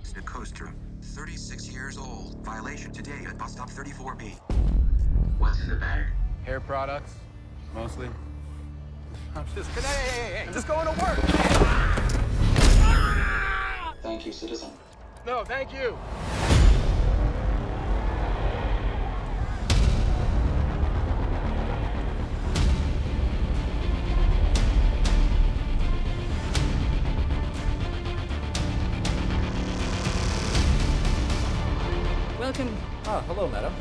Max Da Costa, 36 years old. Violation today at bus stop 34B. What's in the bag? Hair products, mostly. I'm just kidding. Hey, hey, hey, hey, I'm just going to work. Thank you, citizen. No, thank you. Welcome. Ah, hello, madam.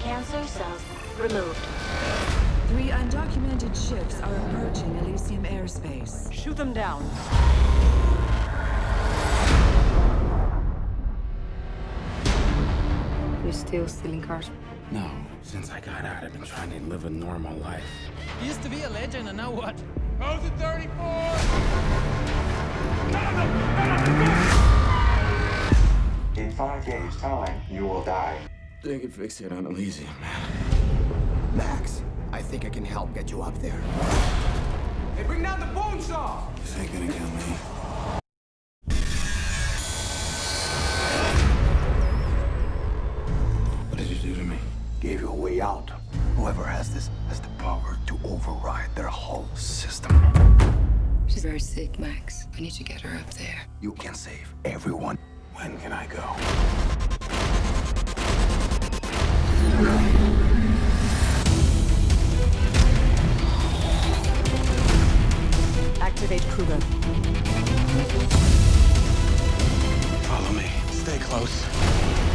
Cancer cells removed. Three undocumented ships are approaching Elysium airspace. Shoot them down. You're still stealing cars? No, since I got out, I've been trying to live a normal life. Used to be a legend, and now what? How's it 34? In five days' time, you will die. They can fix it on Elysium, man. Max, I think I can help get you up there. Hey, bring down the bone saw. This ain't gonna kill me. What did you do to me? Gave you a way out. Whoever has this has the power to Very sick, Max. I need to get her up there. You can save everyone. When can I go? Activate Kruger. Follow me. Stay close.